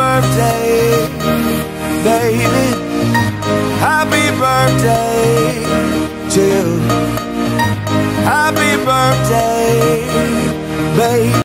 birthday, baby. Happy birthday to you. Happy birthday, baby.